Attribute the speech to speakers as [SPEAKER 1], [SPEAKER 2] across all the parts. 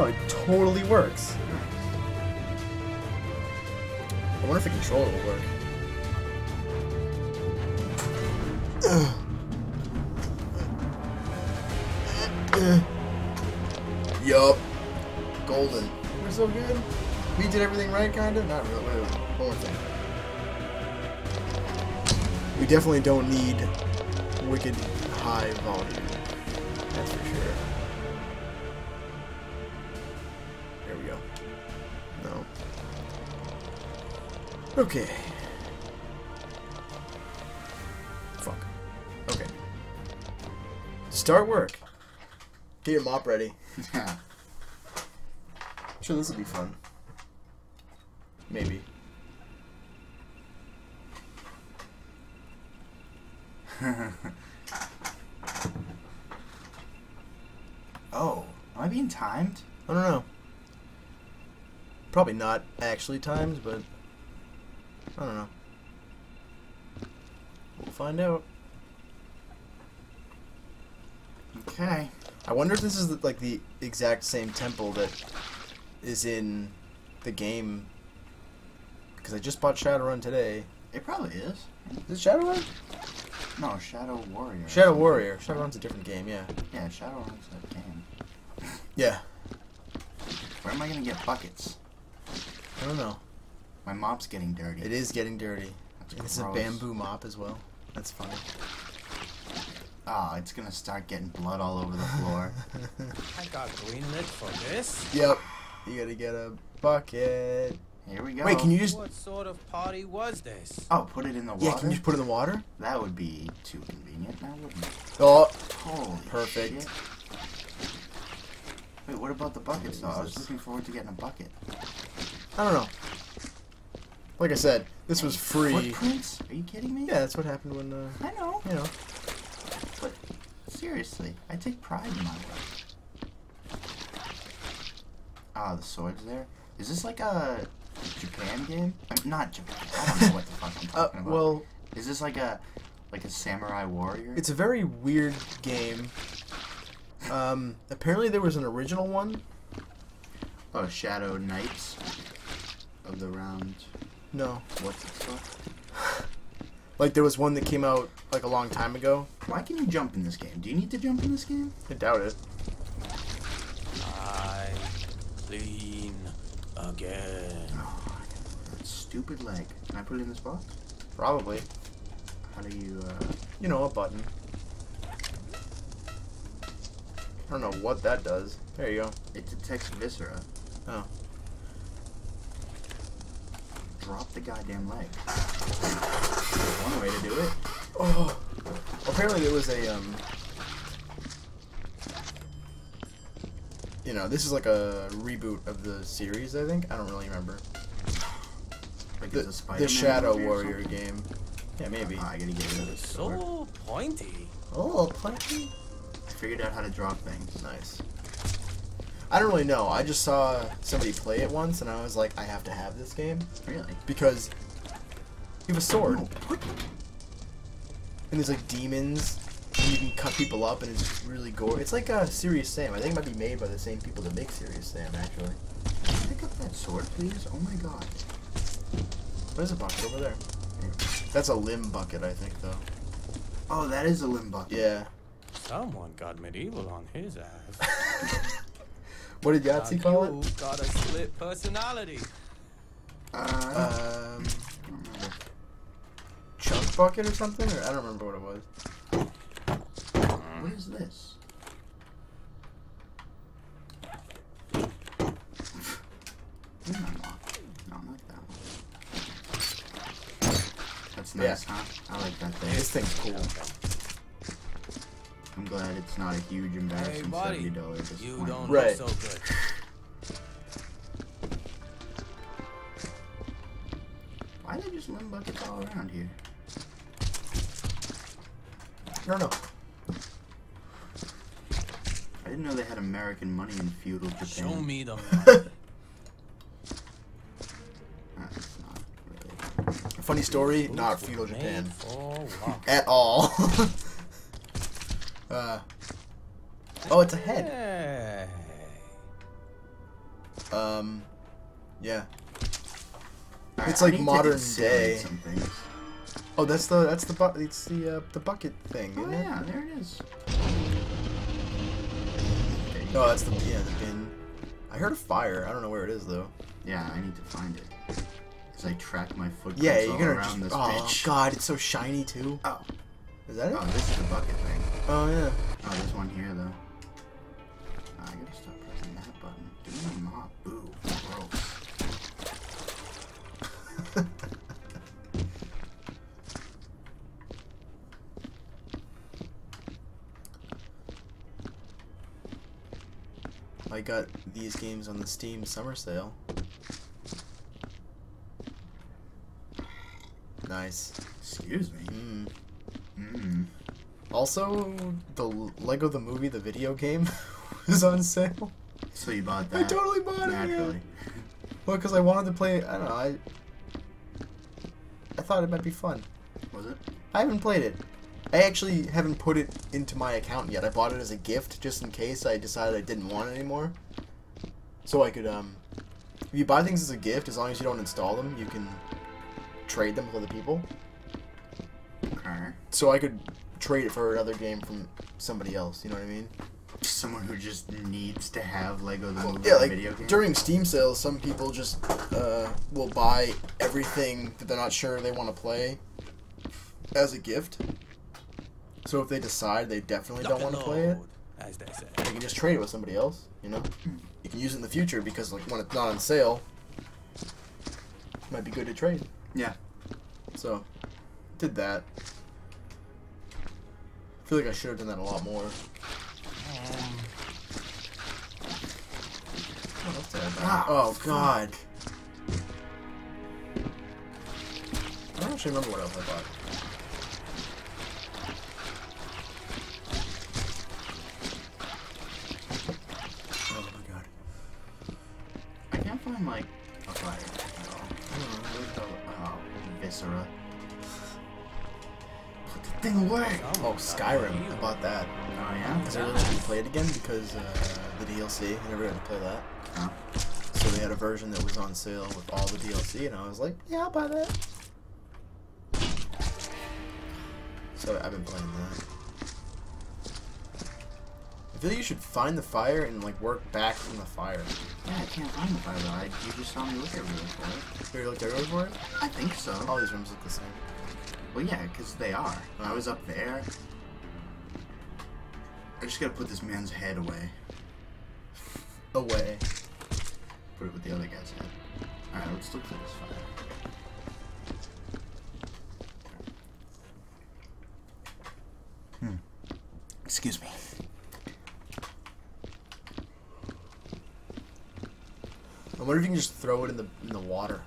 [SPEAKER 1] Oh, it totally works. I wonder if the controller will work. yup. Golden. We're so good. We did everything right, kinda? Not really. One more thing. We definitely don't need wicked high volume. That's for sure. Okay. Fuck. Okay. Start work. Get your mop ready.
[SPEAKER 2] Yeah.
[SPEAKER 1] Sure, this will be fun. Maybe.
[SPEAKER 2] oh, am I being timed?
[SPEAKER 1] I don't know. Probably not actually timed, but I don't know. We'll find out.
[SPEAKER 2] Okay.
[SPEAKER 1] I wonder if this is like the exact same temple that is in the game. Because I just bought Shadowrun today.
[SPEAKER 2] It probably is.
[SPEAKER 1] Is it Shadowrun?
[SPEAKER 2] No, Shadow Warrior.
[SPEAKER 1] Shadow Warrior. Shadowrun's a different game, yeah.
[SPEAKER 2] Yeah, Shadow Warrior's a game.
[SPEAKER 1] Yeah.
[SPEAKER 2] Where am I gonna get buckets?
[SPEAKER 1] I don't know.
[SPEAKER 2] My mop's getting dirty.
[SPEAKER 1] It is getting dirty. It's a bamboo mop as well. That's funny.
[SPEAKER 2] Oh, it's gonna start getting blood all over the floor.
[SPEAKER 3] I got greenlit for this.
[SPEAKER 1] yep. You gotta get a bucket.
[SPEAKER 2] Here we go.
[SPEAKER 1] Wait, can you just...
[SPEAKER 3] What sort of party was this?
[SPEAKER 2] Oh, put it in the water.
[SPEAKER 1] Yeah, can you just put it in the water?
[SPEAKER 2] That would be too convenient, now wouldn't it?
[SPEAKER 1] Oh,
[SPEAKER 2] Holy
[SPEAKER 1] Perfect.
[SPEAKER 2] shit. Wait, what about the buckets though? I was looking forward to getting a bucket.
[SPEAKER 1] I don't know. Like I said, this was free.
[SPEAKER 2] Footprints? Are you kidding me?
[SPEAKER 1] Yeah, that's what happened when, uh,
[SPEAKER 2] I know.
[SPEAKER 1] you know.
[SPEAKER 2] But seriously, I take pride in my work. Ah, the swords there. Is this like a Japan game? I'm not Japan. I don't know what the fuck I'm
[SPEAKER 1] Uh,
[SPEAKER 2] talking about.
[SPEAKER 1] well,
[SPEAKER 2] is this like a like a samurai warrior?
[SPEAKER 1] it's a very weird game. Um, apparently there was an original one.
[SPEAKER 2] oh Shadow Knights of the Round.
[SPEAKER 1] No.
[SPEAKER 2] What's the fuck?
[SPEAKER 1] Like there was one that came out like a long time ago.
[SPEAKER 2] Why can you jump in this game? Do you need to jump in this game?
[SPEAKER 1] I doubt it.
[SPEAKER 3] I clean again.
[SPEAKER 2] Oh, that stupid leg. Can I put it in this box?
[SPEAKER 1] Probably.
[SPEAKER 2] How do you? uh...
[SPEAKER 1] You know, a button. I don't know what that does. There you go.
[SPEAKER 2] It detects viscera.
[SPEAKER 1] Oh.
[SPEAKER 2] Drop the goddamn leg. One way to do it.
[SPEAKER 1] Oh. Apparently it was a um. You know, this is like a reboot of the series. I think I don't really remember.
[SPEAKER 2] Like
[SPEAKER 1] The,
[SPEAKER 2] it's a
[SPEAKER 1] the Shadow Warrior game. Yeah, maybe.
[SPEAKER 2] Ah, I gotta get rid of this.
[SPEAKER 3] So pointy.
[SPEAKER 1] Oh, plenty.
[SPEAKER 2] I figured out how to drop things.
[SPEAKER 1] Nice. I don't really know. I just saw somebody play it once, and I was like, I have to have this game
[SPEAKER 2] Really?
[SPEAKER 1] because you have a sword,
[SPEAKER 2] oh,
[SPEAKER 1] and there's like demons, and you can cut people up, and it's really gore. It's like a Serious Sam. I think it might be made by the same people that make Serious Sam, actually.
[SPEAKER 2] Pick up that sword, please. Oh my god.
[SPEAKER 1] There's a bucket over there. That's a limb bucket, I think, though.
[SPEAKER 2] Oh, that is a limb bucket.
[SPEAKER 1] Yeah.
[SPEAKER 3] Someone got medieval on his ass.
[SPEAKER 1] What did Yahtzee
[SPEAKER 3] Like
[SPEAKER 1] call it?
[SPEAKER 3] got a split personality.
[SPEAKER 2] Uh,
[SPEAKER 1] Um, chunk bucket or something? Or I don't remember what it was.
[SPEAKER 2] what is this? Ooh, unlocked. No, I like that one. That's nice,
[SPEAKER 1] Yeah.
[SPEAKER 2] huh? I like that thing.
[SPEAKER 1] This thing's cool.
[SPEAKER 2] I'm glad it's not a huge
[SPEAKER 3] Hey, buddy.
[SPEAKER 2] seventy dollars
[SPEAKER 3] You
[SPEAKER 2] disappointment.
[SPEAKER 3] don't
[SPEAKER 1] Right.
[SPEAKER 3] look so good.
[SPEAKER 2] Why are there just limb buckets all around here?
[SPEAKER 1] I don't.
[SPEAKER 2] I didn't know they had American money in feudal Japan.
[SPEAKER 3] Show me the money.
[SPEAKER 2] That's not really.
[SPEAKER 1] Funny story, not feudal Japan. At all. uh, oh, it's a head.
[SPEAKER 3] Hey.
[SPEAKER 1] Um, yeah. It's like modern day. Oh, that's the that's the bu- it's the uh, the bucket thing,
[SPEAKER 2] Oh
[SPEAKER 1] isn't it?
[SPEAKER 2] yeah, there it is.
[SPEAKER 1] No, that's the yeah the bin. I heard a fire. I don't know where it is though.
[SPEAKER 2] Yeah, I need to find it. As I track my footprints
[SPEAKER 1] Yeah, you're
[SPEAKER 2] all
[SPEAKER 1] gonna
[SPEAKER 2] around
[SPEAKER 1] just.
[SPEAKER 2] this
[SPEAKER 1] Oh
[SPEAKER 2] bitch.
[SPEAKER 1] god, it's so shiny too.
[SPEAKER 2] Oh.
[SPEAKER 1] Is that it?
[SPEAKER 2] Oh, this is the bucket thing.
[SPEAKER 1] Oh yeah.
[SPEAKER 2] Oh, there's one here though. Oh, I gotta stop pressing that button. Give me a mop. Ooh, gross.
[SPEAKER 1] I got these games on the Steam summer sale. Nice.
[SPEAKER 2] Excuse me.
[SPEAKER 1] Mm. Also, the Lego the movie, the video game, was on sale.
[SPEAKER 2] So you bought that?
[SPEAKER 1] I totally bought it. Yeah. Well, because I wanted to play. I don't know. I I thought it might be fun.
[SPEAKER 2] Was it?
[SPEAKER 1] I haven't played it. I actually haven't put it into my account yet. I bought it as a gift just in case I decided I didn't want it anymore. So I could um if you buy things as a gift, as long as you don't install them, you can trade them with other people.
[SPEAKER 2] Okay.
[SPEAKER 1] So I could trade it for another game from somebody else, you know what I mean?
[SPEAKER 2] Someone who just needs to have Lego the movie
[SPEAKER 1] Yeah, like
[SPEAKER 2] video game.
[SPEAKER 1] during Steam sales, some people just uh, will buy everything that they're not sure they want to play as a gift. So if they decide they definitely don't want to play it,
[SPEAKER 3] As they say.
[SPEAKER 1] they can just trade it with somebody else. You know, you can use it in the future because like when it's not on sale, it might be good to trade.
[SPEAKER 2] Yeah.
[SPEAKER 1] So, did that. I feel like I should have done that a lot more. What else did I buy?
[SPEAKER 2] Ah,
[SPEAKER 1] oh. God. I don't actually remember what else I bought.
[SPEAKER 2] Put the thing away.
[SPEAKER 1] Oh, Skyrim. I bought that.
[SPEAKER 2] Oh yeah.
[SPEAKER 1] Because I really to play it again because uh, the DLC. I never got to play that.
[SPEAKER 2] Oh.
[SPEAKER 1] So they had a version that was on sale with all the DLC, and I was like, yeah, I'll buy that. So I've been playing that. I feel like you should find the fire and like work back from the fire.
[SPEAKER 2] Yeah, I can't find the fire though. I, you just saw me look everywhere for it.
[SPEAKER 1] You looked everywhere for it?
[SPEAKER 2] I think so.
[SPEAKER 1] All these rooms look the same.
[SPEAKER 2] Well, yeah, because they are. I was up there. I just gotta put this man's head away.
[SPEAKER 1] Away.
[SPEAKER 2] Put it with the other guy's head. Alright, let's look for this fire. Hmm. Excuse me.
[SPEAKER 1] I wonder if you can just throw it in the in the water.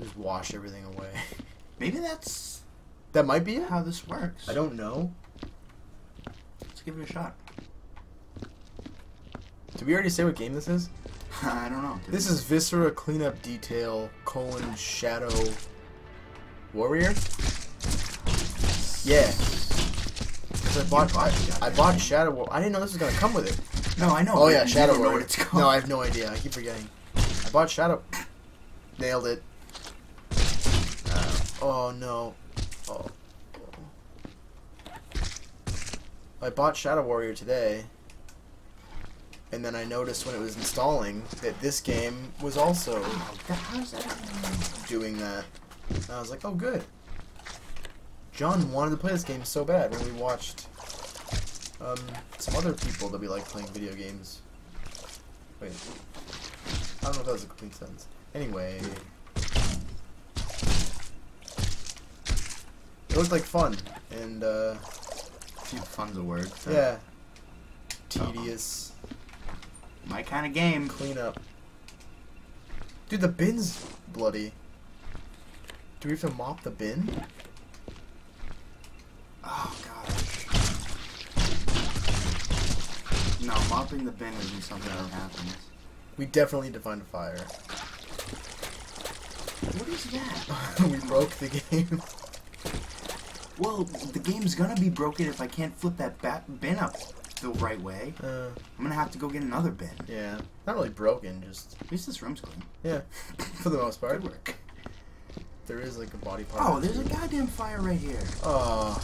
[SPEAKER 1] Just wash everything away.
[SPEAKER 2] Maybe that's
[SPEAKER 1] that might be
[SPEAKER 2] how this works.
[SPEAKER 1] I don't know.
[SPEAKER 2] Let's give it a shot.
[SPEAKER 1] Did we already say what game this is?
[SPEAKER 2] I don't know.
[SPEAKER 1] This is Viscera Cleanup Detail colon Shadow Warrior. Yeah. 'Cause I bought I, I bought Shadow. War- I didn't know this was gonna come with it.
[SPEAKER 2] No, I know.
[SPEAKER 1] Oh yeah, Shadow Warrior.
[SPEAKER 2] what it's called.
[SPEAKER 1] No, I have no idea. I keep forgetting. I bought Shadow. Nailed it. Oh no. Oh. I bought Shadow Warrior today, and then I noticed when it was installing that this game was also doing that. And I was like, oh good. John wanted to play this game so bad when we watched um, some other people that we like playing video games. Wait. I don't know if that was a complete sentence. Anyway. It looked like fun. And, uh,
[SPEAKER 2] Few fun's a word. so-
[SPEAKER 1] yeah. Tedious.
[SPEAKER 2] My kind of game.
[SPEAKER 1] Clean up. Dude, the bin's bloody. Do we have to mop the bin?
[SPEAKER 2] Oh gosh. No, mopping the bin isn't something that happens.
[SPEAKER 1] We definitely need to find a fire.
[SPEAKER 2] What is that?
[SPEAKER 1] we broke the game.
[SPEAKER 2] Well, the game's gonna be broken if I can't flip that bat bin up the right way.
[SPEAKER 1] Uh,
[SPEAKER 2] I'm gonna have to go get another bin.
[SPEAKER 1] yeah. Not really broken, just
[SPEAKER 2] At least this room's clean.
[SPEAKER 1] yeah, for the most part.
[SPEAKER 2] Good work.
[SPEAKER 1] There is like a body part.
[SPEAKER 2] Oh, there's a goddamn fire right here.
[SPEAKER 1] Oh,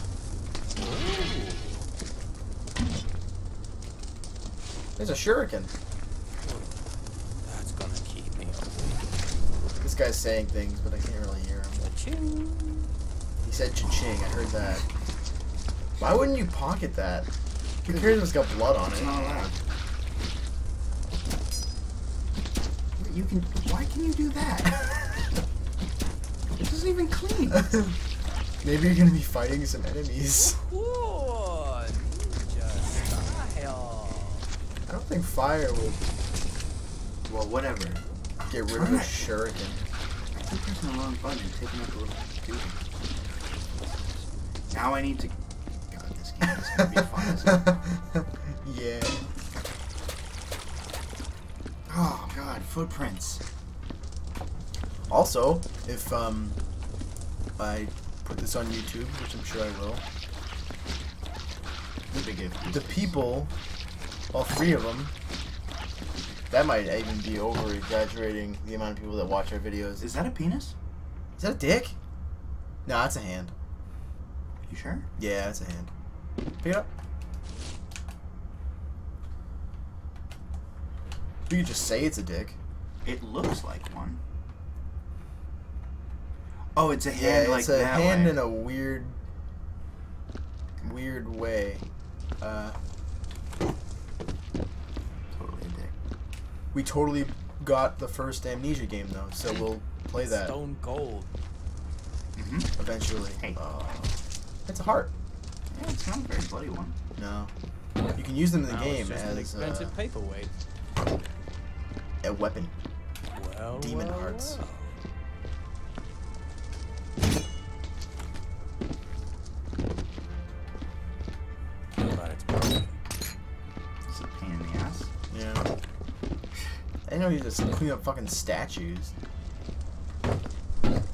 [SPEAKER 1] there's a shuriken.
[SPEAKER 3] That's gonna keep me awake.
[SPEAKER 1] This guy's saying things, but I can't really hear him. He said cha-ching. I heard that. Why wouldn't you pocket that? Who cares if it's got blood on
[SPEAKER 2] It's
[SPEAKER 1] it?
[SPEAKER 2] not allowed. You can. Why can you do that? It isn't even clean.
[SPEAKER 1] Maybe you're gonna be fighting some enemies.
[SPEAKER 3] Whoa, ninja style.
[SPEAKER 1] I don't think fire will
[SPEAKER 2] Well, whatever.
[SPEAKER 1] get rid of
[SPEAKER 2] Turn it.
[SPEAKER 1] shuriken.
[SPEAKER 2] I keep pressing the wrong button and taking up a little dude. Now I need to. God, this game is gonna be fun.
[SPEAKER 1] Yeah.
[SPEAKER 2] Oh God, footprints.
[SPEAKER 1] Also, if um, I put this on YouTube, which I'm sure I will,
[SPEAKER 2] The big if.
[SPEAKER 1] the people, all three of them, that might even be over exaggerating the amount of people that watch our videos.
[SPEAKER 2] Is that a penis?
[SPEAKER 1] Is that a dick? No, that's a hand.
[SPEAKER 2] You sure?
[SPEAKER 1] Yeah, it's a hand. Pick it up. We could just say it's a dick.
[SPEAKER 2] It looks like one. Oh, it's a
[SPEAKER 1] Yeah,
[SPEAKER 2] hand like
[SPEAKER 1] it's a
[SPEAKER 2] that
[SPEAKER 1] hand
[SPEAKER 2] way.
[SPEAKER 1] in a weird, weird way. Uh,
[SPEAKER 2] Totally a dick.
[SPEAKER 1] we totally got the first Amnesia game though, so we'll play that
[SPEAKER 3] Stone cold.
[SPEAKER 2] Mm-hmm.
[SPEAKER 1] eventually.
[SPEAKER 2] Hey.
[SPEAKER 1] Uh, it's a heart.
[SPEAKER 2] Yeah, it's not a very bloody one.
[SPEAKER 1] No, you can use them in the
[SPEAKER 3] Now
[SPEAKER 1] game
[SPEAKER 3] it's just an
[SPEAKER 1] as uh,
[SPEAKER 3] expensive paperweight.
[SPEAKER 1] a weapon.
[SPEAKER 3] Well,
[SPEAKER 1] demon
[SPEAKER 3] well,
[SPEAKER 1] hearts.
[SPEAKER 3] well. But it's broken.
[SPEAKER 2] It's a pain in the ass.
[SPEAKER 1] Yeah. I know you just clean up fucking statues.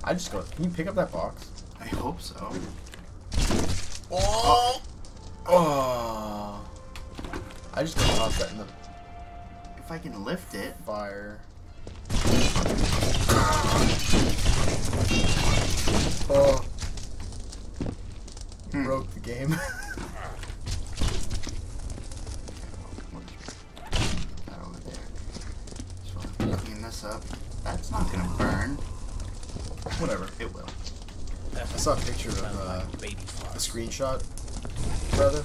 [SPEAKER 1] I just go. Can you pick up that box?
[SPEAKER 2] I hope so.
[SPEAKER 1] Oh. Oh. I just gonna toss that in the
[SPEAKER 2] If I can lift it.
[SPEAKER 1] fire. Oh,
[SPEAKER 2] Hmm.
[SPEAKER 1] broke the game.
[SPEAKER 2] That over there. So I can clean this up. That's not gonna burn.
[SPEAKER 1] Whatever.
[SPEAKER 2] It will.
[SPEAKER 1] I saw a picture of uh, a screenshot, rather,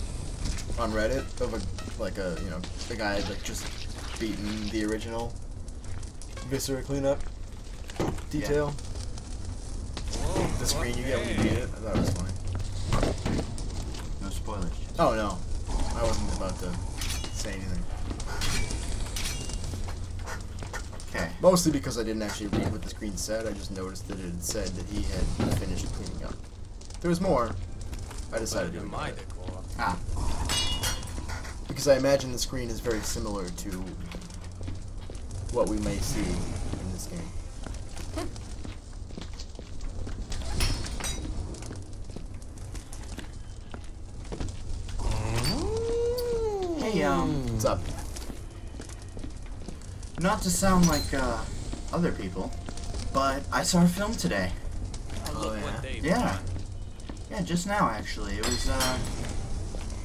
[SPEAKER 1] on Reddit of a like a you know the guy had, like just beaten the original Viscera cleanup detail. The screen you get when you beat it. I thought it was funny.
[SPEAKER 2] No spoilers.
[SPEAKER 1] Oh no, I wasn't about to say anything. Mostly because I didn't actually read what the screen said. I just noticed that it had said that he had finished cleaning up. There was more. I decided to
[SPEAKER 3] my
[SPEAKER 1] it.
[SPEAKER 2] Ah.
[SPEAKER 1] because I imagine the screen is very similar to what we may see in this game.
[SPEAKER 2] Hey, um,
[SPEAKER 1] What's up?
[SPEAKER 2] Not to sound like uh, other people, but I saw a film today.
[SPEAKER 3] Oh, look
[SPEAKER 1] yeah.
[SPEAKER 3] what they
[SPEAKER 2] Yeah. Yeah, just now actually. It was uh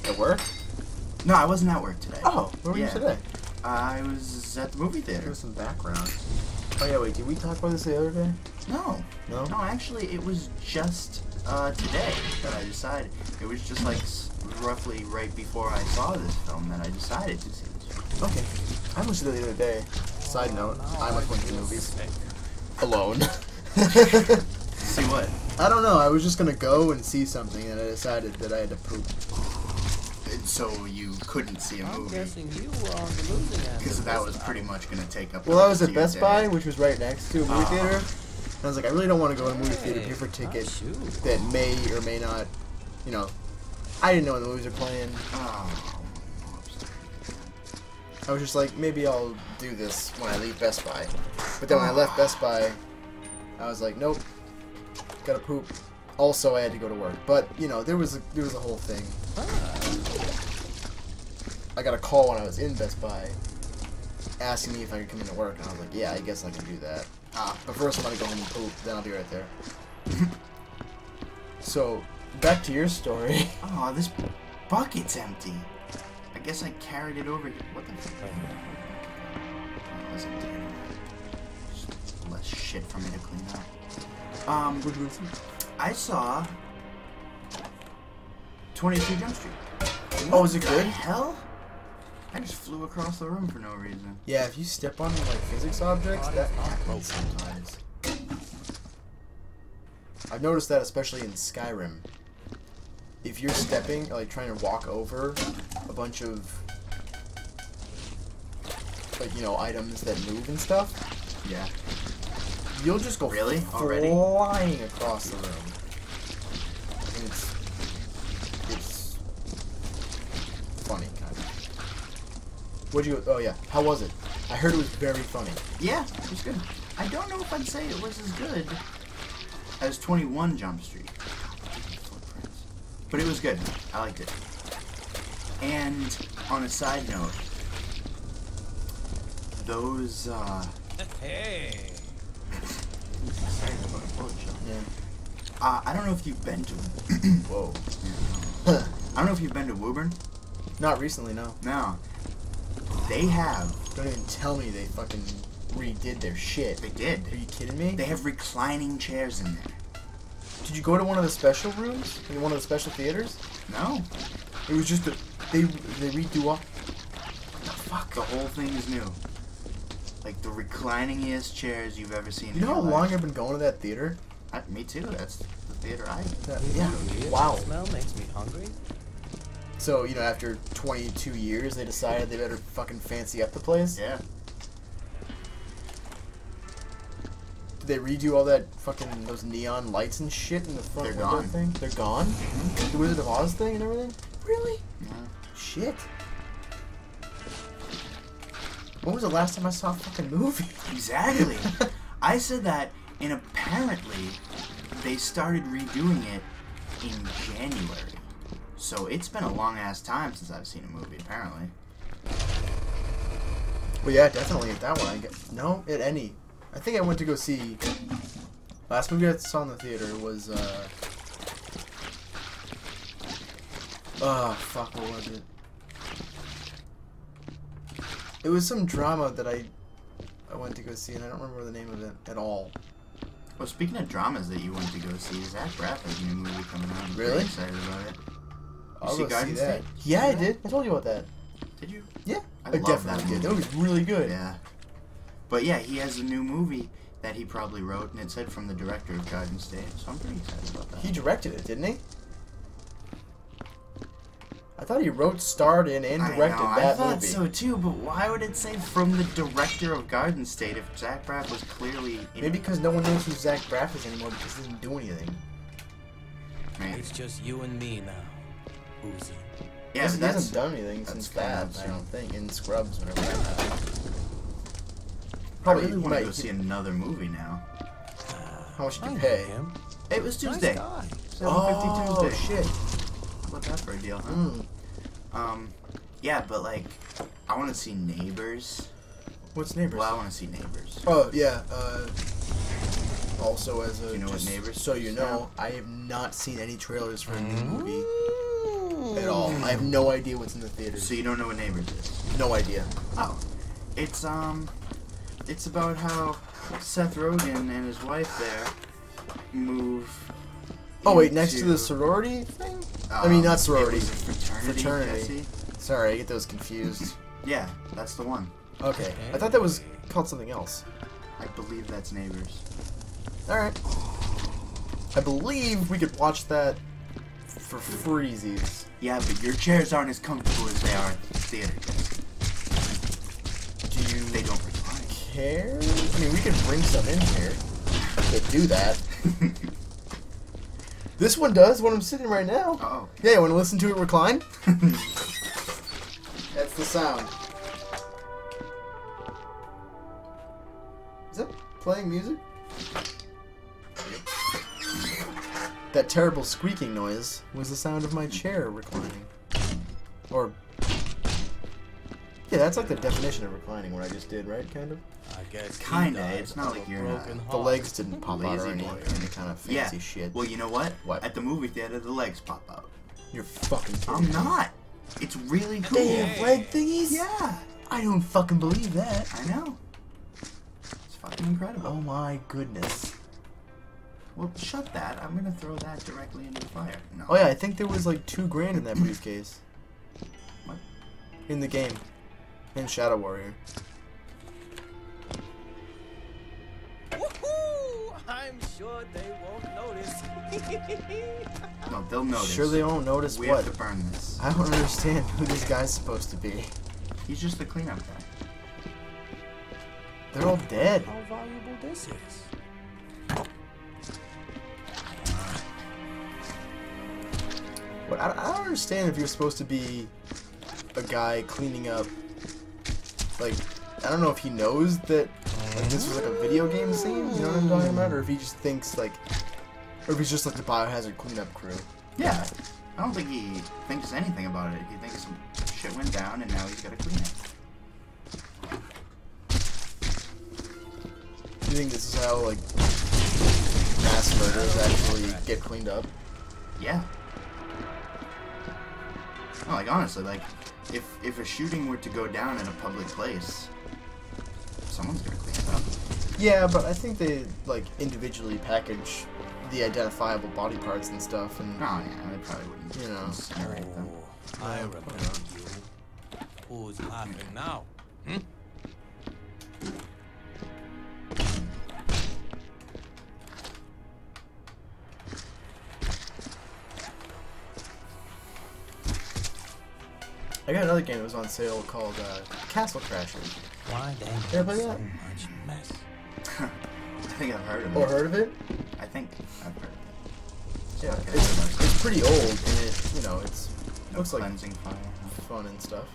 [SPEAKER 1] At work?
[SPEAKER 2] no, I wasn't at work today.
[SPEAKER 1] Oh, where were
[SPEAKER 2] Yeah.
[SPEAKER 1] you today?
[SPEAKER 2] I was at the movie theater.
[SPEAKER 1] us some background. Oh yeah, wait. Did we talk about this the other day?
[SPEAKER 2] No.
[SPEAKER 1] No.
[SPEAKER 2] No, actually it was just uh today that I decided. It was just like roughly right before I saw this film that I decided to see this film.
[SPEAKER 1] Okay. I was there the other day. Side note: I like going to the movies alone.
[SPEAKER 2] See what?
[SPEAKER 1] I don't know. I was just gonna go and see something, and I decided that I had to poop.
[SPEAKER 2] And so you couldn't see a
[SPEAKER 3] I'm
[SPEAKER 2] movie
[SPEAKER 3] guessing you were the losing
[SPEAKER 2] because that was pretty much gonna take up. the
[SPEAKER 1] Well, I was at Best
[SPEAKER 2] day.
[SPEAKER 1] Buy, which was right next to a movie
[SPEAKER 2] Ah.
[SPEAKER 1] theater. And I was like, I really don't want to go to a movie theater, pay for a ticket
[SPEAKER 3] nice
[SPEAKER 1] that may or may not, you know. I didn't know when the movies are playing.
[SPEAKER 2] Oh.
[SPEAKER 1] I was just like, maybe I'll do this when I leave Best Buy. But then when I left Best Buy, I was like, nope, gotta poop. Also, I had to go to work. But you know, there was a, there was a whole thing. I got a call when I was in Best Buy asking me if I could come into work, and I was like, yeah, I guess I can do that.
[SPEAKER 2] Ah,
[SPEAKER 1] But first, I'm gonna go home and poop. Then I'll be right there. so, back to your story.
[SPEAKER 2] oh, this bucket's empty. I guess I carried it over here. What the fuck? Oh, it's empty. Just less shit for me to clean up. Um, I saw 22 Jump Street.
[SPEAKER 1] Oh, is it
[SPEAKER 2] The
[SPEAKER 1] good?
[SPEAKER 2] hell? I just flew across the room for no reason.
[SPEAKER 1] Yeah, if you step on like physics objects, that happens sometimes. I've noticed that especially in Skyrim. If you're stepping, like trying to walk over a bunch of like you know items that move and stuff,
[SPEAKER 2] Yeah.
[SPEAKER 1] you'll just go
[SPEAKER 2] Really? Already?
[SPEAKER 1] flying across the room. And it's it's funny kind of. What'd you? Oh yeah, how was it? I heard it was very funny.
[SPEAKER 2] Yeah, it was good. I don't know if I'd say it was as good as 21 Jump Street. But it was good. I liked it. And on a side note, those, uh.
[SPEAKER 3] Hey.
[SPEAKER 2] Sorry about a bullet.
[SPEAKER 1] Yeah.
[SPEAKER 2] Uh, I don't know if you've been to.
[SPEAKER 1] Whoa.
[SPEAKER 2] I don't know if you've been to Woburn.
[SPEAKER 1] Not recently, no.
[SPEAKER 2] No. They have.
[SPEAKER 1] Don't even tell me they fucking redid their shit.
[SPEAKER 2] They did.
[SPEAKER 1] Are you kidding me?
[SPEAKER 2] They have reclining chairs in there.
[SPEAKER 1] Did you go to one of the special rooms? In one of the special theaters?
[SPEAKER 2] No.
[SPEAKER 1] It was just a they they redo all.
[SPEAKER 2] The fuck? The whole thing is new. Like the recliningest chairs you've ever seen.
[SPEAKER 1] You
[SPEAKER 2] in
[SPEAKER 1] know how
[SPEAKER 2] your
[SPEAKER 1] long
[SPEAKER 2] life.
[SPEAKER 1] I've been going to that theater?
[SPEAKER 2] I, me too. That's the theater I.
[SPEAKER 1] That-
[SPEAKER 3] Yeah.
[SPEAKER 1] yeah. Wow.
[SPEAKER 3] Smell makes me hungry.
[SPEAKER 1] So you know, after 22 years, they decided they better fucking fancy up the place.
[SPEAKER 2] Yeah.
[SPEAKER 1] Did they redo all that fucking those neon lights and shit in the front
[SPEAKER 2] They're
[SPEAKER 1] window
[SPEAKER 2] gone.
[SPEAKER 1] thing? They're gone. Mm-hmm. The Wizard of Oz thing and everything. Really? Shit. When was the last time I saw a fucking movie?
[SPEAKER 2] Exactly. I said that, and apparently they started redoing it in January. So it's been a long ass time since I've seen a movie. Apparently.
[SPEAKER 1] Well, yeah, definitely at that one. I get no at any. I think I went to go see. Last movie I saw in the theater was uh. Oh fuck! What was it? It was some drama that I I went to go see, and I don't remember the name of it at all.
[SPEAKER 2] Well, speaking of dramas that you went to go see, Zach Braff has a new movie coming out. I'm
[SPEAKER 1] Really?
[SPEAKER 2] excited about it.
[SPEAKER 1] I'll
[SPEAKER 2] see Garden
[SPEAKER 1] see that.
[SPEAKER 2] State?
[SPEAKER 1] Yeah, I did. I told you about that.
[SPEAKER 2] Did you?
[SPEAKER 1] Yeah,
[SPEAKER 2] I
[SPEAKER 1] I,
[SPEAKER 2] love
[SPEAKER 1] definitely
[SPEAKER 2] that
[SPEAKER 1] did. That was really good.
[SPEAKER 2] Yeah. But yeah, he has a new movie that he probably wrote, and it said from the director of Garden State. So I'm pretty excited about that.
[SPEAKER 1] He directed it, didn't he? I thought he wrote, starred in, and
[SPEAKER 2] I
[SPEAKER 1] directed
[SPEAKER 2] know, I thought
[SPEAKER 1] movie.
[SPEAKER 2] so too, but why would it say from the director of Garden State if Zach Braff was clearly in
[SPEAKER 1] Maybe because no one knows who Zach Braff is anymore because he doesn't do anything.
[SPEAKER 2] Man,
[SPEAKER 3] It's just you and me now, Uzi.
[SPEAKER 2] yeah,
[SPEAKER 1] he
[SPEAKER 2] that's
[SPEAKER 1] hasn't done anything
[SPEAKER 2] that's
[SPEAKER 1] since
[SPEAKER 2] kinda
[SPEAKER 1] that. I don't think in Scrubs whenever that happened.
[SPEAKER 2] I
[SPEAKER 1] Probably
[SPEAKER 2] really
[SPEAKER 1] he
[SPEAKER 2] want to go see another movie now.
[SPEAKER 1] How much did
[SPEAKER 3] I
[SPEAKER 1] you pay?
[SPEAKER 3] him.
[SPEAKER 2] It was Tuesday.
[SPEAKER 3] Nice guy.
[SPEAKER 1] Oh
[SPEAKER 2] 750 Tuesday.
[SPEAKER 1] shit!
[SPEAKER 2] How about that for a deal, huh?
[SPEAKER 1] Mm.
[SPEAKER 2] Um, yeah, but like, I want to see Neighbors.
[SPEAKER 1] What's neighbors?
[SPEAKER 2] Well, I want to see Neighbors.
[SPEAKER 1] Oh yeah. Uh, also, as a
[SPEAKER 2] Do you know what
[SPEAKER 1] just
[SPEAKER 2] Neighbors
[SPEAKER 1] so you
[SPEAKER 2] is
[SPEAKER 1] know, I have not seen any trailers for a new movie
[SPEAKER 3] Mm.
[SPEAKER 1] at all. I have no idea what's in the theater.
[SPEAKER 2] So you don't know what Neighbors is?
[SPEAKER 1] no idea.
[SPEAKER 2] Oh, it's um, it's about how Seth Rogen and his wife there move.
[SPEAKER 1] Oh wait, next to the sorority thing? I mean,
[SPEAKER 2] Um,
[SPEAKER 1] not sorority.
[SPEAKER 2] It was a fraternity.
[SPEAKER 1] Fraternity.
[SPEAKER 2] Jesse.
[SPEAKER 1] Sorry, I get those confused.
[SPEAKER 2] Yeah, that's the one.
[SPEAKER 1] Okay, I thought that was called something else.
[SPEAKER 2] I believe that's Neighbors.
[SPEAKER 1] All right. I believe we could watch that for freezies.
[SPEAKER 2] Yeah, but your chairs aren't as comfortable as they are at the theater. Jesse.
[SPEAKER 1] Do you
[SPEAKER 2] They don't recline.
[SPEAKER 1] care? I mean, we could bring some in here. We could do that. This one does when I'm sitting right now.
[SPEAKER 2] oh.
[SPEAKER 1] Yeah, you want to listen to it recline? That's the sound. Is that playing music? That terrible squeaking noise was the sound of my chair reclining. Or Yeah, that's like the definition of reclining, what I just did, right? Kind of.
[SPEAKER 3] I guess. he
[SPEAKER 2] Kinda, it's not like you're not-
[SPEAKER 3] broken
[SPEAKER 1] The legs didn't pop out or
[SPEAKER 2] Lazy
[SPEAKER 1] any,
[SPEAKER 2] boy.
[SPEAKER 1] any kind of
[SPEAKER 2] Yeah.
[SPEAKER 1] fancy shit.
[SPEAKER 2] Well, you know what?
[SPEAKER 1] What?
[SPEAKER 2] At the movie theater, the legs pop out.
[SPEAKER 1] You're fucking kidding
[SPEAKER 2] I'm
[SPEAKER 1] me.
[SPEAKER 2] not. It's really cool.
[SPEAKER 1] They have leg thingies?
[SPEAKER 2] Yeah,
[SPEAKER 1] I don't fucking believe that.
[SPEAKER 2] I know. It's fucking incredible.
[SPEAKER 1] Oh my goodness.
[SPEAKER 2] Well, shut that. I'm gonna throw that directly into the fire. No.
[SPEAKER 1] Oh yeah, I think there was like two grand in that briefcase.
[SPEAKER 2] What?
[SPEAKER 1] In the game. In Shadow Warrior.
[SPEAKER 3] Sure they won't notice.
[SPEAKER 2] No, they'll notice.
[SPEAKER 1] Sure they won't notice
[SPEAKER 2] We
[SPEAKER 1] what?
[SPEAKER 2] have to burn this.
[SPEAKER 1] I don't understand who this guy's supposed to be.
[SPEAKER 2] He's just the cleanup guy.
[SPEAKER 1] They're all dead.
[SPEAKER 3] How valuable this is.
[SPEAKER 1] What, I, I don't understand if you're supposed to be a guy cleaning up. Like, I don't know if he knows that like, this was like a video game scene. You know what I'm talking about? Or if he just thinks like, or if he's just like the biohazard cleanup crew.
[SPEAKER 2] Yeah. I don't think he thinks anything about it. He thinks some shit went down and now he's gotta clean it.
[SPEAKER 1] Do you think this is how like mass murders actually get cleaned up?
[SPEAKER 2] Yeah. No, like honestly, like if if a shooting were to go down in a public place, someone's gonna clean it up.
[SPEAKER 1] Yeah, but I think they like individually package the identifiable body parts and stuff, and
[SPEAKER 2] Oh yeah, they probably wouldn't
[SPEAKER 1] You know.
[SPEAKER 2] incinerate them.
[SPEAKER 3] Oh, I remember you. Who's laughing now? Hmm?
[SPEAKER 1] I got another game that was on sale called uh, Castle Crashers.
[SPEAKER 3] Why they
[SPEAKER 1] Yeah,
[SPEAKER 3] make
[SPEAKER 1] but
[SPEAKER 3] so
[SPEAKER 1] yeah.
[SPEAKER 3] much mess?
[SPEAKER 2] I think I've heard of
[SPEAKER 1] Or
[SPEAKER 2] it.
[SPEAKER 1] heard of it?
[SPEAKER 2] I think I've heard of it.
[SPEAKER 1] Yeah,
[SPEAKER 2] Okay.
[SPEAKER 1] it's, it's pretty old, and it you know it's
[SPEAKER 2] No
[SPEAKER 1] looks like
[SPEAKER 2] fire.
[SPEAKER 1] fun and stuff.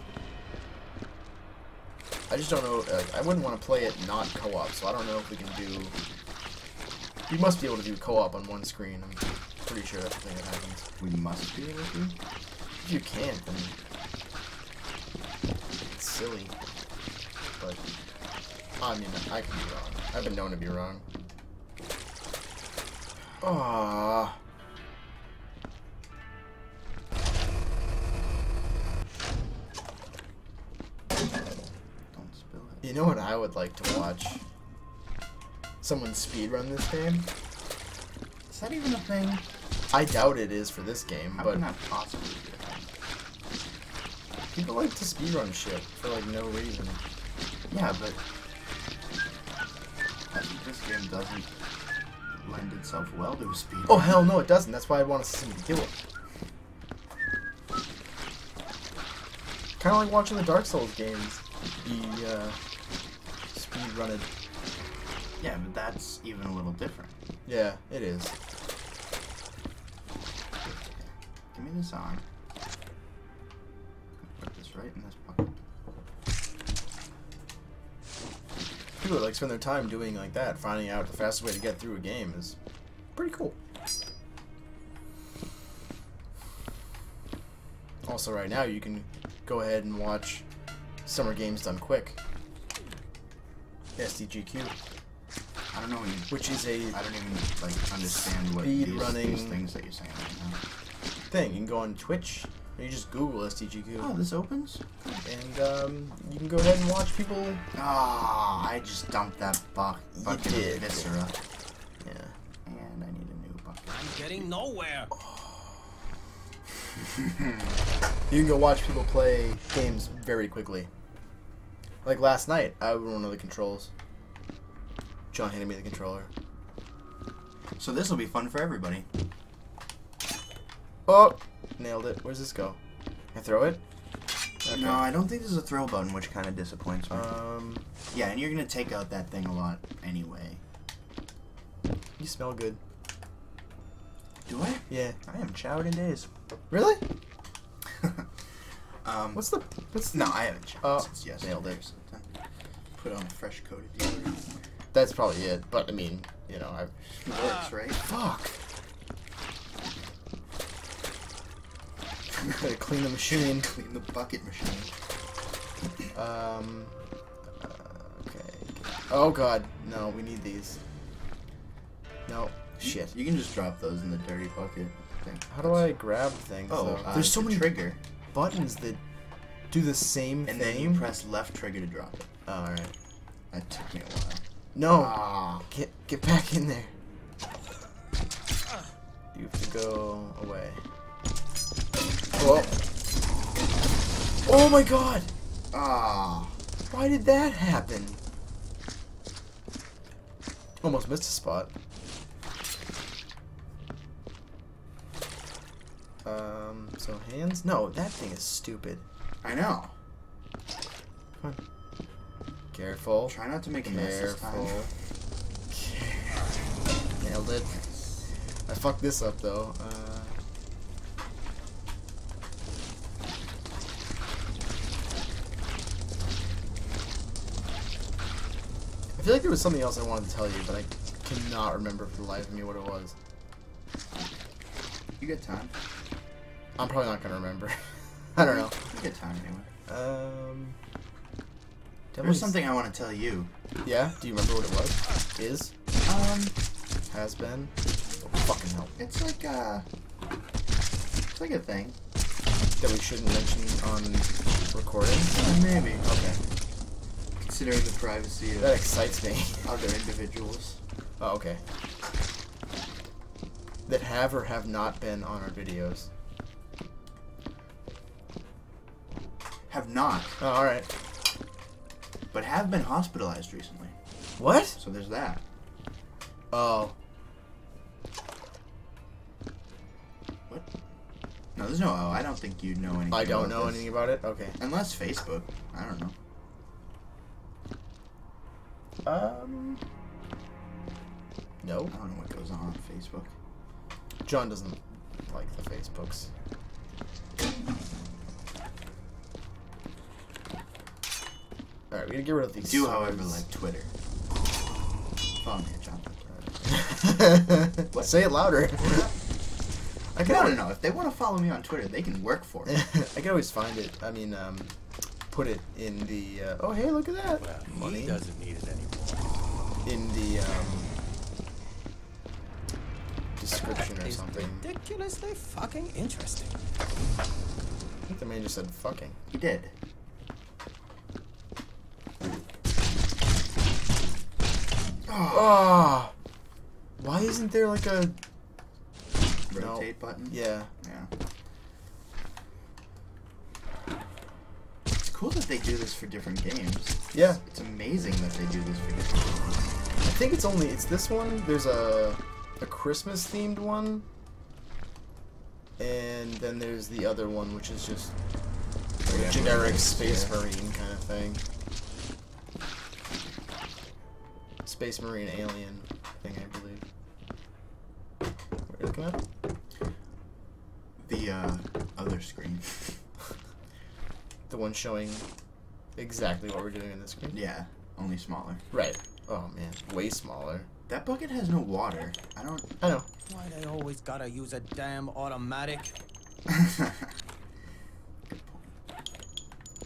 [SPEAKER 1] I just don't know. Uh, I wouldn't want to play it not co-op, so I don't know if we can do. You must be able to do co-op on one screen. I'm pretty sure that's the thing that happens.
[SPEAKER 2] We must be able to.
[SPEAKER 1] If you can't, then it's silly. But I mean, I can be wrong. I've been known to be wrong. Ah.
[SPEAKER 2] Don't spill it.
[SPEAKER 1] You know what I would like to watch? Someone speedrun this game?
[SPEAKER 2] Is that even a thing?
[SPEAKER 1] I doubt it is for this game,
[SPEAKER 2] How
[SPEAKER 1] but
[SPEAKER 2] that possibly be a thing?
[SPEAKER 1] people like to speedrun shit for like no reason.
[SPEAKER 2] Yeah, but I this game doesn't lend itself well to a speed.
[SPEAKER 1] Oh hell no, it doesn't. That's why I want to see somebody kill it. Kind of like watching the Dark Souls games be uh, speedrunned.
[SPEAKER 2] Yeah, but that's even a little different.
[SPEAKER 1] Yeah, it is.
[SPEAKER 2] Give me this arm. Put this right in this
[SPEAKER 1] People that like spend their time doing like that, finding out the fastest way to get through a game is pretty cool. Also, right now you can go ahead and watch Summer Games Done Quick. SDGQ,
[SPEAKER 2] I don't know when you.
[SPEAKER 1] which is a
[SPEAKER 2] I don't even like understand what
[SPEAKER 1] Speed
[SPEAKER 2] these,
[SPEAKER 1] running-
[SPEAKER 2] these things that you're saying right now.
[SPEAKER 1] thing. You can go on Twitch, and you just Google SDGQ,
[SPEAKER 2] Oh, this opens.
[SPEAKER 1] And um, you can go ahead and watch people.
[SPEAKER 2] Ah, I just dumped that bu-
[SPEAKER 1] You
[SPEAKER 2] bucket
[SPEAKER 1] did.
[SPEAKER 2] of viscera,
[SPEAKER 1] Yeah.
[SPEAKER 2] and I need a new bucket.
[SPEAKER 3] I'm getting nowhere.
[SPEAKER 1] You can go watch people play games very quickly. Like last night, I went one of the controls. John handed me the controller.
[SPEAKER 2] So this will be fun for everybody.
[SPEAKER 1] Oh, nailed it. Where's this go? Can I throw it? Okay.
[SPEAKER 2] No, I don't think there's a throw button, which kind of disappoints me.
[SPEAKER 1] Um,
[SPEAKER 2] yeah, and you're gonna take out that thing a lot anyway.
[SPEAKER 1] you smell good.
[SPEAKER 2] Do I?
[SPEAKER 1] Yeah.
[SPEAKER 2] I haven't showered in days.
[SPEAKER 1] Really?
[SPEAKER 2] um,
[SPEAKER 1] What's the? What's the?
[SPEAKER 2] no, I haven't showered
[SPEAKER 1] Oh,
[SPEAKER 2] since yesterday.
[SPEAKER 1] nailed it.
[SPEAKER 2] Put on a fresh coat of deodorant.
[SPEAKER 1] That's probably it. But I mean, you know, I.
[SPEAKER 2] It works, right?
[SPEAKER 1] Fuck. Clean the machine.
[SPEAKER 2] Clean the bucket machine.
[SPEAKER 1] Um. uh, okay. Oh god, no, we need these. No, shit.
[SPEAKER 2] You can just drop those in the dirty bucket. Thing.
[SPEAKER 1] How do I grab things?
[SPEAKER 2] Oh, uh,
[SPEAKER 1] there's so
[SPEAKER 2] the
[SPEAKER 1] many
[SPEAKER 2] trigger,
[SPEAKER 1] buttons that do the same
[SPEAKER 2] and
[SPEAKER 1] thing.
[SPEAKER 2] then you press left trigger to drop it.
[SPEAKER 1] oh, all right.
[SPEAKER 2] That took me a while.
[SPEAKER 1] No,
[SPEAKER 2] Ah.
[SPEAKER 1] get get back in there. You have to go away. Oh. Oh my god!
[SPEAKER 2] Ah.
[SPEAKER 1] Why did that happen? Almost missed a spot. Um, so hands? No, that thing is stupid.
[SPEAKER 2] I know.
[SPEAKER 1] Careful.
[SPEAKER 2] Try not to make a mess this time.
[SPEAKER 1] Careful. Nailed it. I fucked this up though. Uh, I feel like there was something else I wanted to tell you, but I cannot remember for the life of me what it was.
[SPEAKER 2] You get time.
[SPEAKER 1] I'm probably not gonna remember. I don't know.
[SPEAKER 2] You get time anyway.
[SPEAKER 1] Um.
[SPEAKER 2] There's
[SPEAKER 1] Devil's-
[SPEAKER 2] something I want to tell you.
[SPEAKER 1] Yeah. Do you remember what it was? Is
[SPEAKER 2] Um,
[SPEAKER 1] has been. Oh, fucking hell.
[SPEAKER 2] it's like a, it's like a thing.
[SPEAKER 1] That we shouldn't mention on recording.
[SPEAKER 2] maybe.
[SPEAKER 1] Okay.
[SPEAKER 2] Considering the privacy of
[SPEAKER 1] That excites me.
[SPEAKER 2] other individuals.
[SPEAKER 1] Oh, okay. That have or have not been on our videos.
[SPEAKER 2] Have not,
[SPEAKER 1] Oh, alright.
[SPEAKER 2] but have been hospitalized recently.
[SPEAKER 1] What?
[SPEAKER 2] So there's that.
[SPEAKER 1] Oh.
[SPEAKER 2] What? No, there's no oh. I don't think you know anything.
[SPEAKER 1] I don't
[SPEAKER 2] about
[SPEAKER 1] know
[SPEAKER 2] this.
[SPEAKER 1] anything about it? Okay.
[SPEAKER 2] Unless Facebook. I don't know.
[SPEAKER 1] Um. No.
[SPEAKER 2] I don't know what goes on on Facebook.
[SPEAKER 1] John doesn't like the Facebooks. Alright, we gotta get rid of these.
[SPEAKER 2] I Do, however, like Twitter. Follow me at John. What?
[SPEAKER 1] Say it louder. I can
[SPEAKER 2] No, no, no. If they want to follow me on Twitter, they can work for it.
[SPEAKER 1] I can always find it. I mean, um, put it in the. Uh, oh, hey, look at that.
[SPEAKER 3] Well,
[SPEAKER 1] Money.
[SPEAKER 3] he doesn't need it anymore.
[SPEAKER 1] In the um, description
[SPEAKER 3] That
[SPEAKER 1] or
[SPEAKER 3] is
[SPEAKER 1] something.
[SPEAKER 3] ridiculously fucking interesting.
[SPEAKER 1] I think the man just said fucking.
[SPEAKER 2] He did.
[SPEAKER 1] Oh, why isn't there like a? No.
[SPEAKER 2] Rotate button.
[SPEAKER 1] Yeah.
[SPEAKER 2] Yeah. Cool that they do this for different games.
[SPEAKER 1] Yeah.
[SPEAKER 2] It's amazing that they do this for different games.
[SPEAKER 1] I think it's only it's this one. There's a a Christmas themed one, and then there's the other one, which is just like a generic Space
[SPEAKER 2] yeah.
[SPEAKER 1] Marine kind of thing. Space Marine alien thing, I believe. What are you looking at?
[SPEAKER 2] The uh, other screen.
[SPEAKER 1] The one showing exactly what we're doing in the screen.
[SPEAKER 2] yeah, only smaller.
[SPEAKER 1] Right. Oh man, way smaller.
[SPEAKER 2] That bucket has no water. I don't.
[SPEAKER 1] I know.
[SPEAKER 3] Why they always gotta use a damn automatic?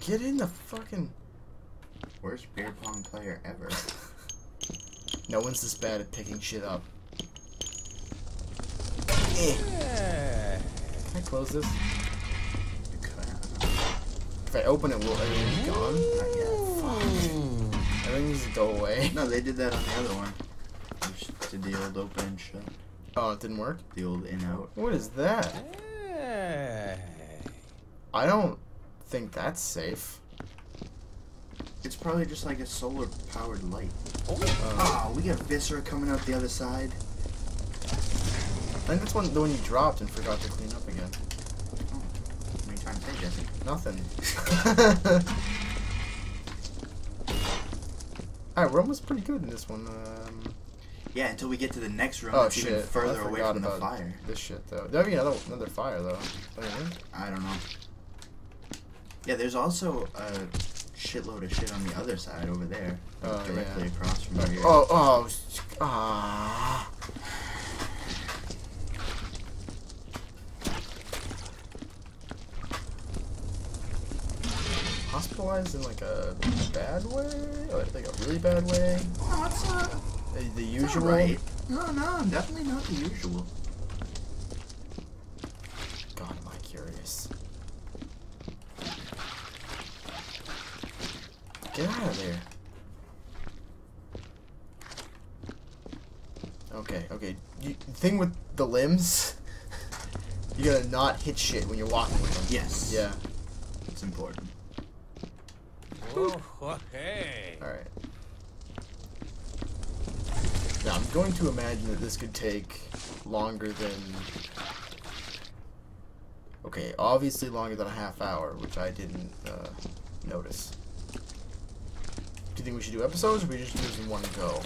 [SPEAKER 1] Get in the fucking.
[SPEAKER 2] Worst beer pong player ever.
[SPEAKER 1] No one's this bad at picking shit up.
[SPEAKER 3] Yeah.
[SPEAKER 1] Can I close this?
[SPEAKER 2] You
[SPEAKER 1] I open it, will everything be gone?
[SPEAKER 2] Not yet.
[SPEAKER 3] Hmm.
[SPEAKER 1] Everything needs to go away.
[SPEAKER 2] No, they did that on the other one. Just did the old open and shut.
[SPEAKER 1] Oh, it didn't work?
[SPEAKER 2] The old in out.
[SPEAKER 1] What is that?
[SPEAKER 3] Hey.
[SPEAKER 1] I don't think that's safe.
[SPEAKER 2] It's probably just like a solar powered light.
[SPEAKER 3] Oh,
[SPEAKER 2] Oh, we got Viscera coming out the other side.
[SPEAKER 1] I think that's one, the one you dropped and forgot to clean up again.
[SPEAKER 2] Oh, what are you trying to say, Jesse?
[SPEAKER 1] Nothing. Alright, we're almost pretty good in this one. Um,
[SPEAKER 2] Yeah, until we get to the next room
[SPEAKER 1] oh shit.
[SPEAKER 2] even further away from the fire.
[SPEAKER 1] This shit though. There might be another another fire though. Don't you think?
[SPEAKER 2] I don't know. Yeah, there's also a shitload of shit on the other side over there.
[SPEAKER 1] Oh,
[SPEAKER 2] directly
[SPEAKER 1] yeah.
[SPEAKER 2] across from you're
[SPEAKER 1] Oh, oh, ah. Sexualized in like a bad way, or like a really bad way.
[SPEAKER 2] No, it's uh,
[SPEAKER 1] The, the usual.
[SPEAKER 2] alright. No, no, definitely not the usual.
[SPEAKER 1] God, am I curious. Get out of there. Okay, okay. You, thing with the limbs, you gotta not hit shit when you're walking with them.
[SPEAKER 2] Yes.
[SPEAKER 1] Yeah.
[SPEAKER 2] It's important.
[SPEAKER 3] Oh, hey.
[SPEAKER 1] Alright. Now, I'm going to imagine that this could take longer than. Okay, obviously longer than a half hour, which I didn't uh, notice. Do you think we should do episodes, or we just do this in one go?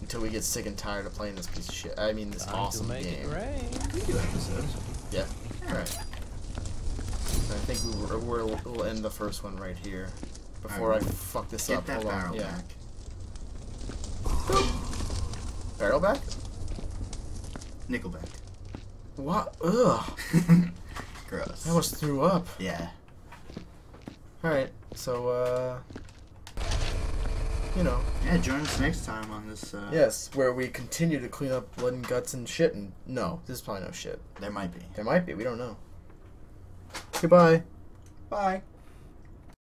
[SPEAKER 1] Until we get sick and tired of playing this piece of shit. I mean, this
[SPEAKER 3] Time
[SPEAKER 1] awesome
[SPEAKER 3] to make
[SPEAKER 1] game.
[SPEAKER 3] it rain.
[SPEAKER 2] We do episodes.
[SPEAKER 1] Yeah. Alright. I think we were, we're, we'll end the first one right here. Before
[SPEAKER 2] Alright.
[SPEAKER 1] I fuck this
[SPEAKER 2] Get
[SPEAKER 1] up.
[SPEAKER 2] that
[SPEAKER 1] Hold on.
[SPEAKER 2] barrel
[SPEAKER 1] yeah.
[SPEAKER 2] back.
[SPEAKER 1] Barrel back?
[SPEAKER 2] Nickelback.
[SPEAKER 1] What? Ugh.
[SPEAKER 2] Gross.
[SPEAKER 1] I almost threw up.
[SPEAKER 2] Yeah.
[SPEAKER 1] Alright, so, uh. You know.
[SPEAKER 2] Yeah, join us next time on this. Uh,
[SPEAKER 1] Yes, where we continue to clean up blood and guts and shit, and. No, this is probably no shit.
[SPEAKER 2] There might be.
[SPEAKER 1] There might be, we don't know. Goodbye.
[SPEAKER 2] Bye.